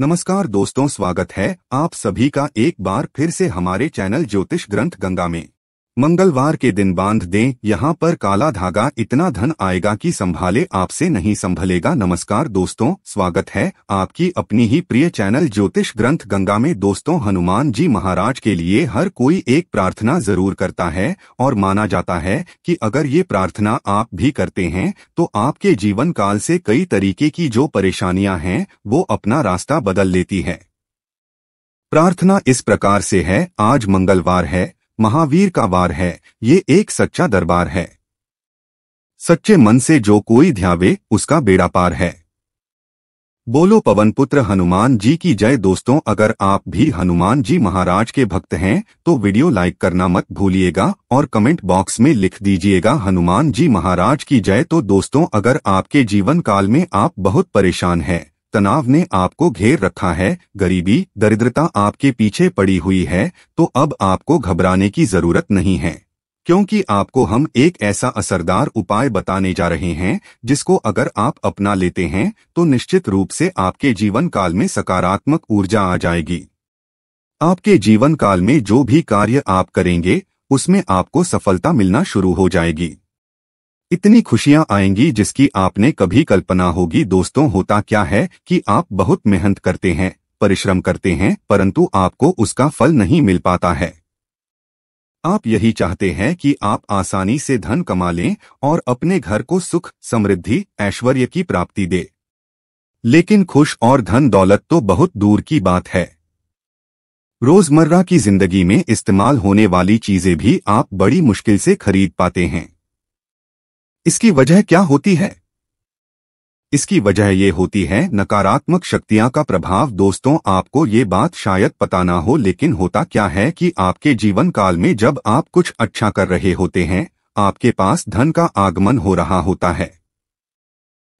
नमस्कार दोस्तों, स्वागत है आप सभी का एक बार फिर से हमारे चैनल ज्योतिष ग्रंथ गंगा में। मंगलवार के दिन बाँध दें, यहाँ पर काला धागा इतना धन आएगा कि संभाले आपसे नहीं संभलेगा। नमस्कार दोस्तों, स्वागत है आपकी अपनी ही प्रिय चैनल ज्योतिष ग्रंथ गंगा में। दोस्तों, हनुमान जी महाराज के लिए हर कोई एक प्रार्थना ज़रूर करता है और माना जाता है कि अगर ये प्रार्थना आप भी करते हैं तो आपके जीवन काल से कई तरीके की जो परेशानियाँ हैं, वो अपना रास्ता बदल लेती है। प्रार्थना इस प्रकार से है, आज मंगलवार है महावीर का वार है, ये एक सच्चा दरबार है। सच्चे मन से जो कोई ध्यावे, उसका बेड़ा पार है। बोलो पवन पुत्र हनुमान जी की जय दोस्तों, अगर आप भी हनुमान जी महाराज के भक्त हैं तो वीडियो लाइक करना मत भूलिएगा और कमेंट बॉक्स में लिख दीजिएगा, हनुमान जी महाराज की जय। तो दोस्तों, अगर आपके जीवन काल में आप बहुत परेशान हैं तनाव ने आपको घेर रखा है, गरीबी, दरिद्रता आपके पीछे पड़ी हुई है तो अब आपको घबराने की ज़रूरत नहीं है। क्योंकि आपको हम एक ऐसा असरदार उपाय बताने जा रहे हैं, जिसको अगर आप अपना लेते हैं तो निश्चित रूप से आपके जीवन काल में सकारात्मक ऊर्जा आ जाएगी। आपके जीवन काल में जो भी कार्य आप करेंगे, उसमें आपको सफलता मिलना शुरू हो जाएगी। इतनी खुशियाँ आएँगी जिसकी आपने कभी कल्पना होगी, दोस्तों, होता क्या है कि आप बहुत मेहनत करते हैं, परिश्रम करते हैं, परंतु आपको उसका फल नहीं मिल पाता है। आप यही चाहते हैं कि आप आसानी से धन कमा लें और अपने घर को सुख, समृद्धि, ऐश्वर्य की प्राप्ति दे। लेकिन खुश और धन दौलत तो बहुत दूर की बात है। रोज़मर्रा की ज़िंदगी में इस्तेमाल होने वाली चीज़ें भी आप बड़ी मुश्किल से खरीद पाते हैं। इसकी वजह क्या होती है? इसकी वजह ये होती है, नकारात्मक शक्तियाँ का प्रभाव। दोस्तों, आपको ये बात शायद पता ना हो, लेकिन होता क्या है कि आपके जीवन काल में जब आप कुछ अच्छा कर रहे होते हैं, आपके पास धन का आगमन हो रहा होता है।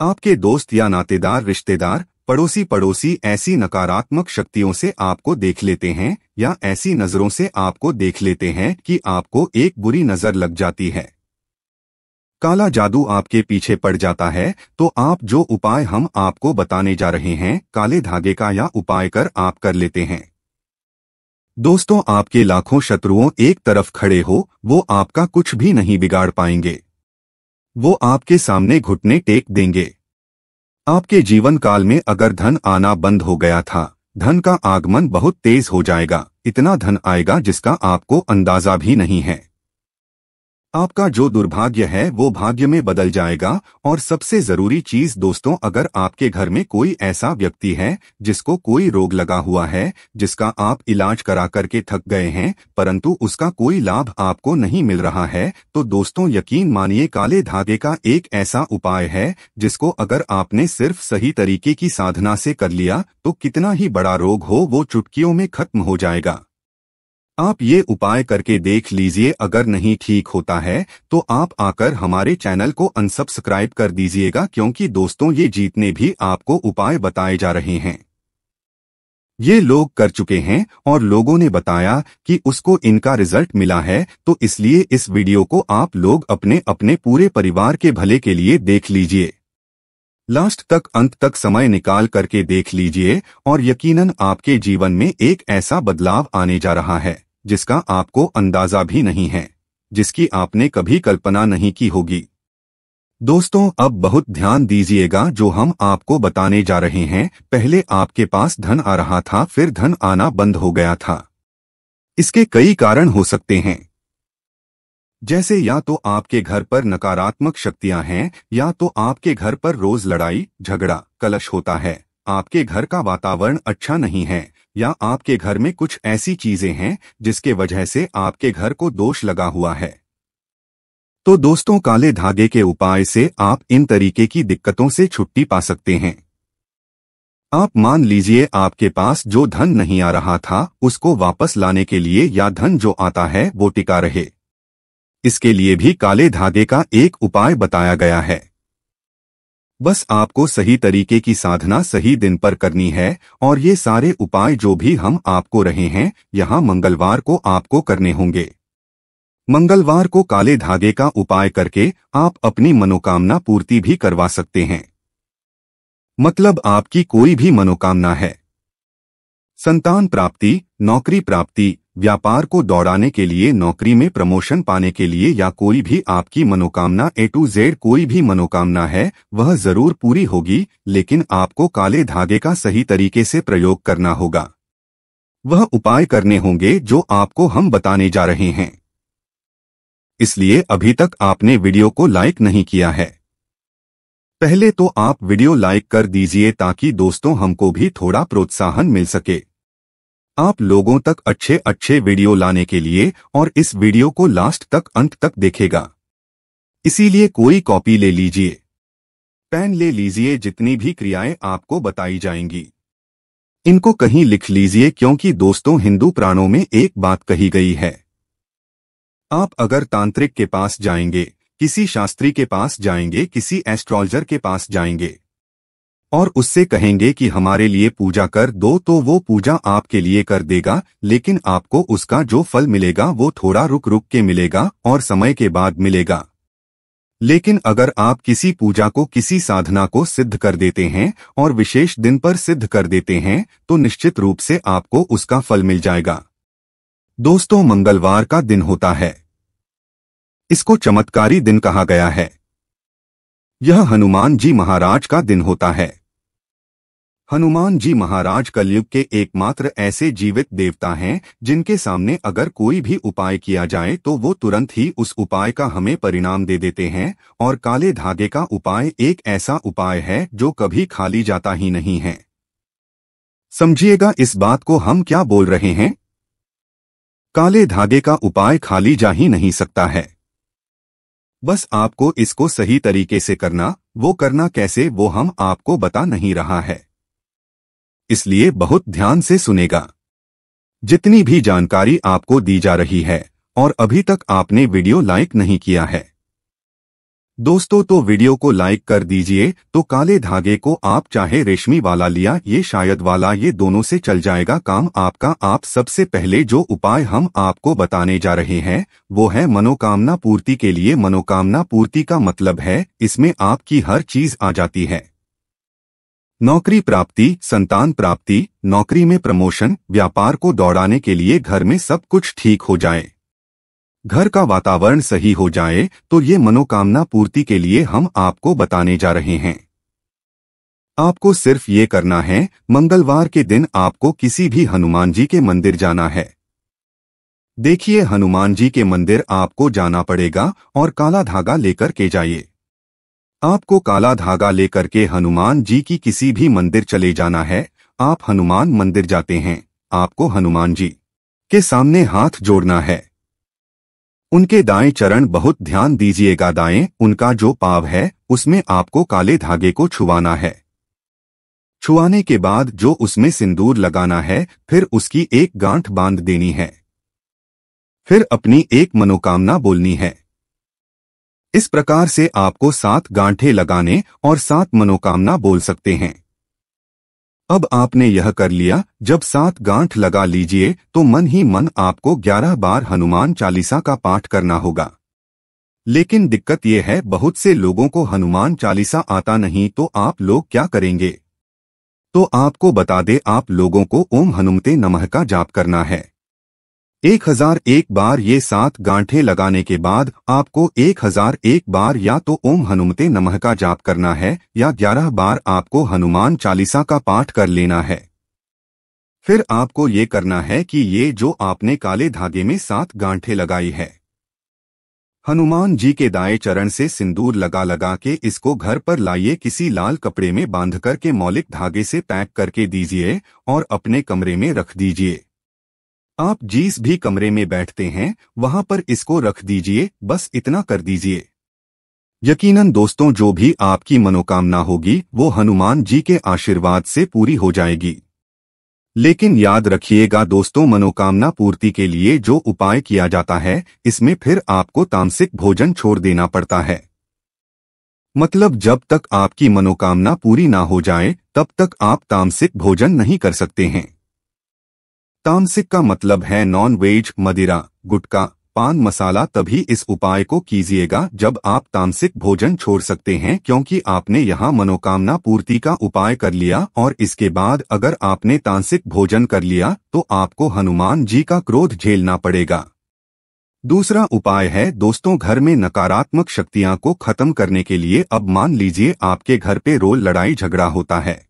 आपके दोस्त या नातेदार, रिश्तेदार पड़ोसी पड़ोसी ऐसी नकारात्मक शक्तियों से आपको देख लेते हैं, या ऐसी नज़रों से आपको देख लेते हैं कि आपको एक बुरी नज़र लग जाती है। काला जादू आपके पीछे पड़ जाता है तो आप जो उपाय हम आपको बताने जा रहे हैं, काले धागे का या उपाय कर आप कर लेते हैं। दोस्तों, आपके लाखों शत्रुओं एक तरफ़ खड़े हो, वो आपका कुछ भी नहीं बिगाड़ पाएँगे। वो आपके सामने घुटने टेक देंगे। आपके जीवन काल में अगर धन आना बंद हो गया था, धन का आगमन बहुत तेज हो जाएगा, इतना धन आएगा जिसका आपको अंदाज़ा भी नहीं है। आपका जो दुर्भाग्य है, वो भाग्य में बदल जाएगा, और सबसे ज़रूरी चीज़ दोस्तों, अगर आपके घर में कोई ऐसा व्यक्ति है, जिसको कोई रोग लगा हुआ है, जिसका आप इलाज करा करके थक गए हैं, परंतु उसका कोई लाभ आपको नहीं मिल रहा है तो दोस्तों यकीन मानिए, काले धागे का एक ऐसा उपाय है, जिसको अगर आपने सिर्फ़ सही तरीके की साधना से कर लिया तो कितना ही बड़ा रोग हो, वो चुटकियों में खत्म हो जाएगा। आप ये उपाय करके देख लीजिए, अगर नहीं ठीक होता है तो आप आकर हमारे चैनल को अनसब्सक्राइब कर दीजिएगा, क्योंकि दोस्तों, ये जीतने भी आपको उपाय बताए जा रहे हैं। ये लोग कर चुके हैं, और लोगों ने बताया कि उसको इनका रिज़ल्ट मिला है तो इसलिए इस वीडियो को आप लोग अपने अपने पूरे परिवार के भले के लिए देख लीजिए। लास्ट तक, अंत तक समय निकाल करके देख लीजिए, और यकीनन आपके जीवन में एक ऐसा बदलाव आने जा रहा है। जिसका आपको अंदाज़ा भी नहीं है, जिसकी आपने कभी कल्पना नहीं की होगी। दोस्तों, अब बहुत ध्यान दीजिएगा जो हम आपको बताने जा रहे हैं। पहले आपके पास धन आ रहा था, फिर धन आना बंद हो गया था। इसके कई कारण हो सकते हैं। जैसे या तो आपके घर पर नकारात्मक शक्तियाँ हैं, या तो आपके घर पर रोज लड़ाई, झगड़ा, कलश होता है। आपके घर का वातावरण अच्छा नहीं है या आपके घर में कुछ ऐसी चीज़ें हैं जिसके वजह से आपके घर को दोष लगा हुआ है। तो दोस्तों, काले धागे के उपाय से आप इन तरीके की दिक्कतों से छुट्टी पा सकते हैं। आप मान लीजिए आपके पास जो धन नहीं आ रहा था, उसको वापस लाने के लिए या धन जो आता है, वो टिका रहे। इसके लिए भी काले धागे का एक उपाय बताया गया है। बस आपको सही तरीके की साधना सही दिन पर करनी है और ये सारे उपाय जो भी हम आपको रहे हैं, यहाँ मंगलवार को आपको करने होंगे। मंगलवार को काले धागे का उपाय करके आप अपनी मनोकामना पूर्ति भी करवा सकते हैं। मतलब आपकी कोई भी मनोकामना है। संतान प्राप्ति, नौकरी प्राप्ति व्यापार को दौड़ाने के लिए, नौकरी में प्रमोशन पाने के लिए या कोई भी आपकी मनोकामना ए टू जेड कोई भी मनोकामना है, वह ज़रूर पूरी होगी, लेकिन आपको काले धागे का सही तरीके से प्रयोग करना होगा। वह उपाय करने होंगे जो आपको हम बताने जा रहे हैं। इसलिए अभी तक आपने वीडियो को लाइक नहीं किया है। पहले तो आप वीडियो लाइक कर दीजिए ताकि दोस्तों हमको भी थोड़ा प्रोत्साहन मिल सके। आप लोगों तक अच्छे अच्छे वीडियो लाने के लिए और इस वीडियो को लास्ट तक अंत तक देखेगा। इसीलिए कोई कॉपी ले लीजिए। पेन ले लीजिए जितनी भी क्रियाएँ आपको बताई जाएँगी। इनको कहीं लिख लीजिए क्योंकि दोस्तों हिंदू प्राणों में एक बात कही गई है। आप अगर तांत्रिक के पास जाएँगे, किसी शास्त्री के पास जाएँगे, किसी एस्ट्रोलॉजर के पास जाएँगे और उससे कहेंगे कि हमारे लिए पूजा कर दो तो वो पूजा आपके लिए कर देगा, लेकिन आपको उसका जो फल मिलेगा वो थोड़ा रुक रुक के मिलेगा और समय के बाद मिलेगा। लेकिन अगर आप किसी पूजा को किसी साधना को सिद्ध कर देते हैं और विशेष दिन पर सिद्ध कर देते हैं तो निश्चित रूप से आपको उसका फल मिल जाएगा। दोस्तों, मंगलवार का दिन होता है। इसको चमत्कारी दिन कहा गया है। यह हनुमान जी महाराज का दिन होता है। हनुमान जी महाराज कलयुग के एकमात्र ऐसे जीवित देवता हैं, जिनके सामने अगर कोई भी उपाय किया जाए तो वो तुरंत ही उस उपाय का हमें परिणाम दे देते हैं, और काले धागे का उपाय एक ऐसा उपाय है जो कभी खाली जाता ही नहीं है। समझिएगा इस बात को हम क्या बोल रहे हैं? काले धागे का उपाय खाली जा ही नहीं सकता है। बस आपको इसको सही तरीके से करना, वो करना कैसे वो हम आपको बता नहीं रहा है। इसलिए बहुत ध्यान से सुनेगा। जितनी भी जानकारी आपको दी जा रही है, और अभी तक आपने वीडियो लाइक नहीं किया है। दोस्तों तो वीडियो को लाइक कर दीजिए तो काले धागे को आप चाहे रेशमी वाला लिया, ये शायद वाला, ये दोनों से चल जाएगा काम आपका। आप सबसे पहले जो उपाय हम आपको बताने जा रहे हैं, वो है मनोकामना पूर्ति के लिए। मनोकामना पूर्ति का मतलब है, इसमें आपकी हर चीज़ आ जाती है। नौकरी प्राप्ति, संतान प्राप्ति, नौकरी में प्रमोशन, व्यापार को दौड़ाने के लिए घर में सब कुछ ठीक हो जाए। घर का वातावरण सही हो जाए तो ये मनोकामना पूर्ति के लिए हम आपको बताने जा रहे हैं। आपको सिर्फ़ ये करना है, मंगलवार के दिन आपको किसी भी हनुमान जी के मंदिर जाना है। देखिए, हनुमान जी के मंदिर आपको जाना पड़ेगा और काला धागा लेकर के जाइए। आपको काला धागा लेकर के हनुमान जी की किसी भी मंदिर चले जाना है। आप हनुमान मंदिर जाते हैं। आपको हनुमान जी के सामने हाथ जोड़ना है। उनके दाएँ चरण बहुत ध्यान दीजिएगा। दाएँ, उनका जो पाव है, उसमें आपको काले धागे को छुआना है। छुआने के बाद जो उसमें सिंदूर लगाना है, फिर उसकी एक गांठ बाँध देनी है। फिर अपनी एक मनोकामना बोलनी है। इस प्रकार से आपको सात गांठे लगाने और सात मनोकामना बोल सकते हैं। अब आपने यह कर लिया, जब सात गांठ लगा लीजिए तो मन ही मन आपको ग्यारह बार हनुमान चालीसा का पाठ करना होगा। लेकिन दिक्कत यह है, बहुत से लोगों को हनुमान चालीसा आता नहीं तो आप लोग क्या करेंगे? तो आपको बता दे, आप लोगों को ओम हनुमते नमः का जाप करना है। एक हज़ार एक बार ये सात गांठे लगाने के बाद आपको एक हज़ार एक बार या तो ओम हनुमते नमः का जाप करना है या ग्यारह बार आपको हनुमान चालीसा का पाठ कर लेना है। फिर आपको ये करना है कि ये जो आपने काले धागे में सात गांठे लगाई है, हनुमान जी के दाएँ चरण से सिंदूर लगा लगा के इसको घर पर लाइए, किसी लाल कपड़े में बाँध के मौलिक धागे से पैक करके दीजिए और अपने कमरे में रख दीजिए। आप जिस भी कमरे में बैठते हैं, वहाँ पर इसको रख दीजिए, बस इतना कर दीजिए। यकीनन दोस्तों, जो भी आपकी मनोकामना होगी, वो हनुमान जी के आशीर्वाद से पूरी हो जाएगी। लेकिन याद रखिएगा दोस्तों, मनोकामना पूर्ति के लिए जो उपाय किया जाता है, इसमें फिर आपको तामसिक भोजन छोड़ देना पड़ता है। मतलब जब तक आपकी मनोकामना पूरी ना हो जाए, तब तक आप तामसिक भोजन नहीं कर सकते हैं। तामसिक का मतलब है नॉन वेज, मदिरा, गुटका, पान मसाला तभी इस उपाय को कीजिएगा जब आप तामसिक भोजन छोड़ सकते हैं क्योंकि आपने यहाँ मनोकामना पूर्ति का उपाय कर लिया और इसके बाद अगर आपने तांसिक भोजन कर लिया तो आपको हनुमान जी का क्रोध झेलना पड़ेगा। दूसरा उपाय है दोस्तों घर में नकारात्मक शक्तियाँ को खत्म करने के लिए अब मान लीजिए आपके घर पे रोल लड़ाई झगड़ा होता है।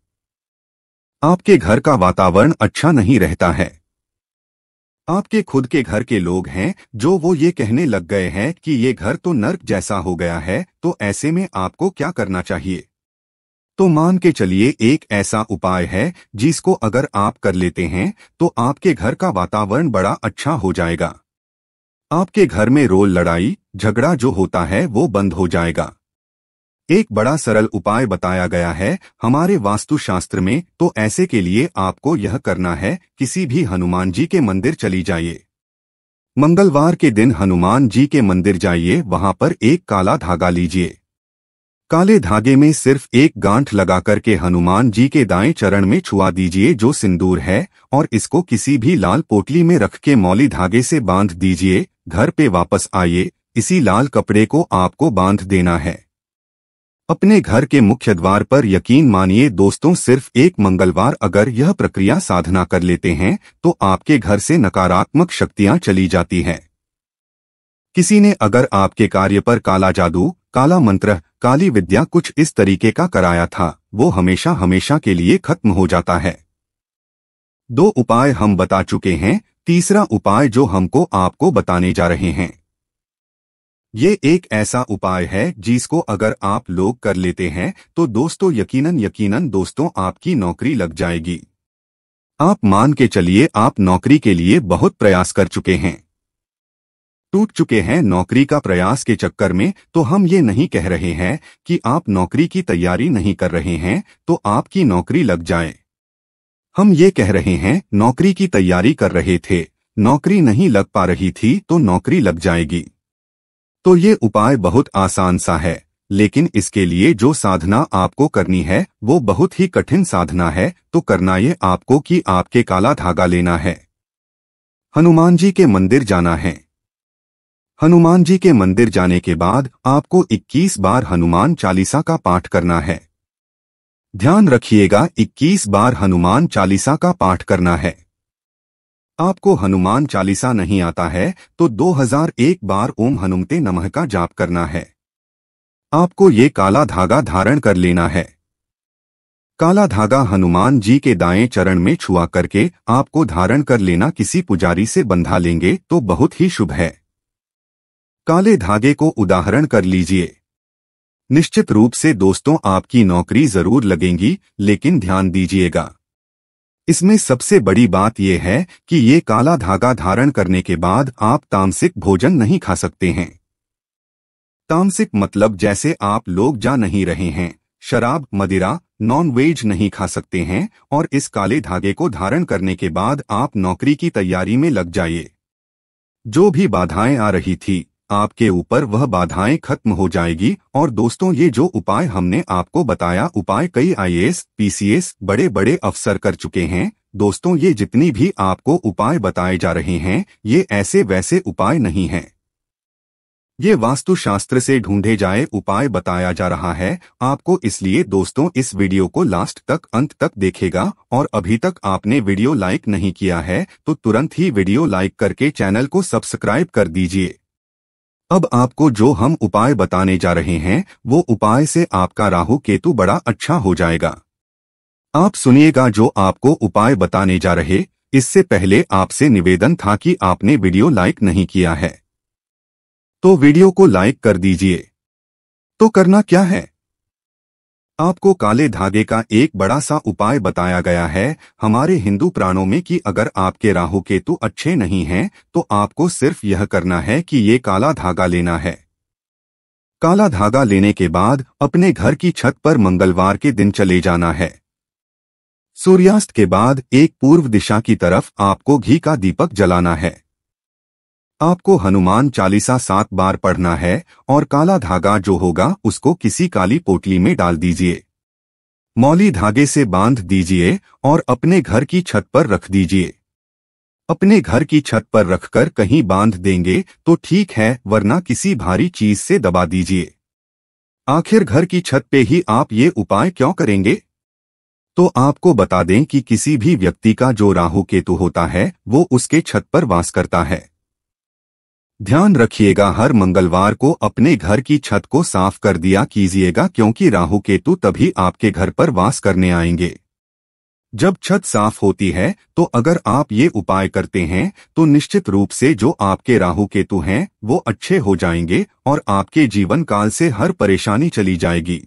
आपके घर का वातावरण अच्छा नहीं रहता है। आपके खुद के घर के लोग हैं जो वो ये कहने लग गए हैं कि ये घर तो नर्क जैसा हो गया है तो ऐसे में आपको क्या करना चाहिए? तो मान के चलिए एक ऐसा उपाय है जिसको अगर आप कर लेते हैं तो आपके घर का वातावरण बड़ा अच्छा हो जाएगा। आपके घर में रोल लड़ाई, झगड़ा जो होता है वो बंद हो जाएगा। एक बड़ा सरल उपाय बताया गया है, हमारे वास्तुशास्त्र में तो ऐसे के लिए आपको यह करना है, किसी भी हनुमान जी के मंदिर चली जाइए। मंगलवार के दिन हनुमान जी के मंदिर जाइए, वहाँ पर एक काला धागा लीजिए। काले धागे में सिर्फ़ एक गांठ लगाकर के हनुमान जी के दाएँ चरण में छुआ दीजिए, जो सिंदूर है, और इसको किसी भी लाल पोटली में रख के मौली धागे से बाँध दीजिए, घर पे वापस आइए, इसी लाल कपड़े को आपको बाँध देना है। अपने घर के मुख्य द्वार पर यकीन मानिए दोस्तों, सिर्फ़ एक मंगलवार अगर यह प्रक्रिया साधना कर लेते हैं तो आपके घर से नकारात्मक शक्तियाँ चली जाती हैं। किसी ने अगर आपके कार्य पर काला जादू, काला मंत्र, काली विद्या कुछ इस तरीके का कराया था, वो हमेशा हमेशा के लिए खत्म हो जाता है। दो उपाय हम बता चुके हैं, तीसरा उपाय जो हमको आपको बताने जा रहे हैं। ये एक ऐसा उपाय है जिसको अगर आप लोग कर लेते हैं तो दोस्तों यकीनन यकीनन दोस्तों आपकी नौकरी लग जाएगी। आप मान के चलिए आप नौकरी के लिए बहुत प्रयास कर चुके हैं। टूट चुके हैं नौकरी का प्रयास के चक्कर में तो हम ये नहीं कह रहे हैं कि आप नौकरी की तैयारी नहीं कर रहे हैं तो आपकी नौकरी लग जाए। हम ये कह रहे हैं, नौकरी की तैयारी कर रहे थे, नौकरी नहीं लग पा रही थी तो नौकरी लग जाएगी। तो ये उपाय बहुत आसान सा है, लेकिन इसके लिए जो साधना आपको करनी है, वो बहुत ही कठिन साधना है तो करना ये आपको कि आपके काला धागा लेना है। हनुमान जी के मंदिर जाना है। हनुमान जी के मंदिर जाने के बाद आपको 21 बार हनुमान चालीसा का पाठ करना है। ध्यान रखिएगा 21 बार हनुमान चालीसा का पाठ करना है। आपको हनुमान चालीसा नहीं आता है तो 2001 बार ओम हनुमते नमः का जाप करना है। आपको ये काला धागा धारण कर लेना है। काला धागा हनुमान जी के दाएँ चरण में छुआ करके आपको धारण कर लेना, किसी पुजारी से बंधा लेंगे तो बहुत ही शुभ है। काले धागे को उदाहरण कर लीजिए। निश्चित रूप से दोस्तों, आपकी नौकरी ज़रूर लगेंगी, लेकिन ध्यान दीजिएगा। इसमें सबसे बड़ी बात यह है कि ये काला धागा धारण करने के बाद आप तामसिक भोजन नहीं खा सकते हैं। तामसिक मतलब जैसे आप लोग जा नहीं रहे हैं, शराब, मदिरा नॉन वेज नहीं खा सकते हैं और इस काले धागे को धारण करने के बाद आप नौकरी की तैयारी में लग जाइए। जो भी बाधाएँ आ रही थी आपके ऊपर वह बाधाएँ खत्म हो जाएगी। और दोस्तों ये जो उपाय हमने आपको बताया उपाय कई आईएएस, पीसीएस बड़े बड़े अफसर कर चुके हैं। दोस्तों ये जितनी भी आपको उपाय बताए जा रहे हैं ये ऐसे वैसे उपाय नहीं हैं। ये वास्तुशास्त्र से ढूंढे जाए उपाय बताया जा रहा है। आपको इसलिए दोस्तों इस वीडियो को लास्ट तक अंत तक देखेगा। और अभी तक आपने वीडियो लाइक नहीं किया है तो तुरंत ही वीडियो लाइक करके चैनल को सब्सक्राइब कर दीजिए। अब आपको जो हम उपाय बताने जा रहे हैं, वो उपाय से आपका राहु केतु बड़ा अच्छा हो जाएगा। आप सुनिएगा जो आपको उपाय बताने जा रहे, इससे पहले आपसे निवेदन था कि आपने वीडियो लाइक नहीं किया है। तो वीडियो को लाइक कर दीजिए। तो करना क्या है? आपको काले धागे का एक बड़ा सा उपाय बताया गया है। हमारे हिंदू प्राणों में कि अगर आपके राहु केतु अच्छे नहीं हैं तो आपको सिर्फ़ यह करना है कि ये काला धागा लेना है। काला धागा लेने के बाद अपने घर की छत पर मंगलवार के दिन चले जाना है। सूर्यास्त के बाद एक पूर्व दिशा की तरफ़ आपको घी का दीपक जलाना है। आपको हनुमान चालीसा सात बार पढ़ना है और काला धागा जो होगा उसको किसी काली पोटली में डाल दीजिए। मौली धागे से बाँध दीजिए और अपने घर की छत पर रख दीजिए। अपने घर की छत पर रखकर कहीं बाँध देंगे तो ठीक है, वरना किसी भारी चीज़ से दबा दीजिए। आखिर घर की छत पे ही आप ये उपाय क्यों करेंगे? तो आपको बता दें कि किसी भी व्यक्ति का जो राहु केतु होता है, वो उसके छत पर वास करता है। ध्यान रखिएगा, हर मंगलवार को अपने घर की छत को साफ़ कर दिया कीजिएगा, क्योंकि राहु केतु तभी आपके घर पर वास करने आएँगे। जब छत साफ़ होती है तो अगर आप ये उपाय करते हैं तो निश्चित रूप से जो आपके राहु केतु हैं, वो अच्छे हो जाएँगे, और आपके जीवन काल से हर परेशानी चली जाएगी।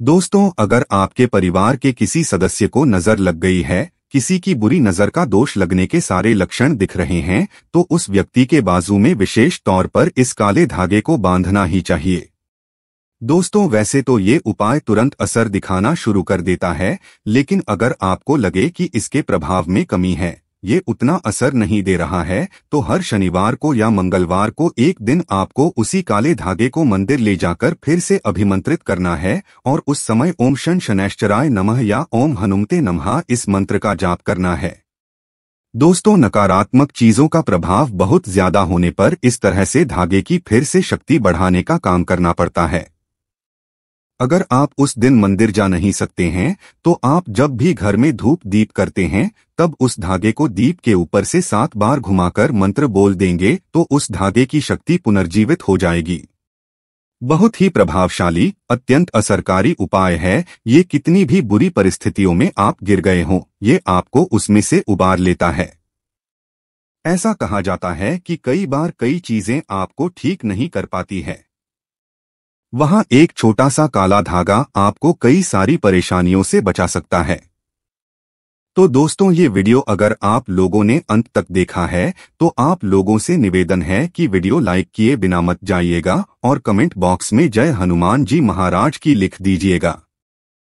दोस्तों, अगर आपके परिवार के किसी सदस्य को नज़र लग गई है किसी की बुरी नज़र का दोष लगने के सारे लक्षण दिख रहे हैं तो उस व्यक्ति के बाजू में विशेष तौर पर इस काले धागे को बांधना ही चाहिए। दोस्तों, वैसे तो ये उपाय तुरंत असर दिखाना शुरू कर देता है, लेकिन अगर आपको लगे कि इसके प्रभाव में कमी है ये उतना असर नहीं दे रहा है तो हर शनिवार को या मंगलवार को एक दिन आपको उसी काले धागे को मंदिर ले जाकर फिर से अभिमंत्रित करना है, और उस समय ओम शन शनैश्चराय नमः या ओम हनुमते नमः इस मंत्र का जाप करना है। दोस्तों, नकारात्मक चीज़ों का प्रभाव बहुत ज़्यादा होने पर इस तरह से धागे की फिर से शक्ति बढ़ाने का काम करना पड़ता है। अगर आप उस दिन मंदिर जा नहीं सकते हैं तो आप जब भी घर में धूप दीप करते हैं, तब उस धागे को दीप के ऊपर से सात बार घुमाकर मंत्र बोल देंगे तो उस धागे की शक्ति पुनर्जीवित हो जाएगी। बहुत ही प्रभावशाली, अत्यंत असरकारी उपाय है, ये कितनी भी बुरी परिस्थितियों में आप गिर गए हों, ये आपको उसमें से उबार लेता है। ऐसा कहा जाता है कि कई बार कई चीज़ें आपको ठीक नहीं कर पाती है। वहाँ एक छोटा सा काला धागा आपको कई सारी परेशानियों से बचा सकता है। तो दोस्तों, ये वीडियो अगर आप लोगों ने अंत तक देखा है तो आप लोगों से निवेदन है कि वीडियो लाइक किए बिना मत जाइएगा और कमेंट बॉक्स में जय हनुमान जी महाराज की लिख दीजिएगा।